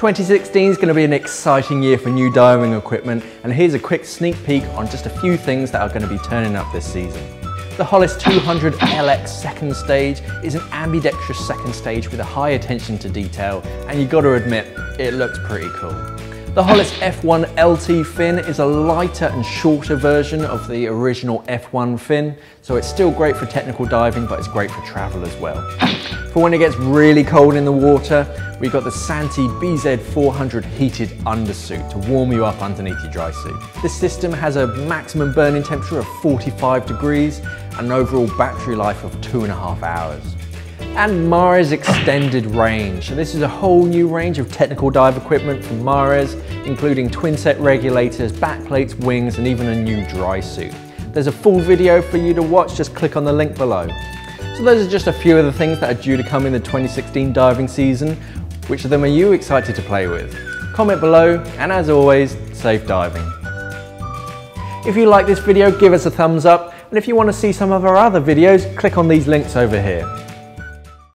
2016 is going to be an exciting year for new diving equipment and here's a quick sneak peek on just a few things that are going to be turning up this season. The Hollis 200 LX second stage is an ambidextrous second stage with a high attention to detail and you got to admit it looks pretty cool. The Hollis F1 LT fin is a lighter and shorter version of the original F1 fin, so it's still great for technical diving, but it's great for travel as well. For when it gets really cold in the water, we've got the Santi BZ400 heated undersuit to warm you up underneath your dry suit. This system has a maximum burning temperature of 45 degrees and an overall battery life of two and a half hours. And Mares extended range. So this is a whole new range of technical dive equipment from Mares, including twin set regulators, backplates, wings, and even a new dry suit. There's a full video for you to watch, just click on the link below. So those are just a few of the things that are due to come in the 2016 diving season. Which of them are you excited to play with? Comment below, and as always, safe diving. If you like this video, give us a thumbs up, and if you want to see some of our other videos, click on these links over here.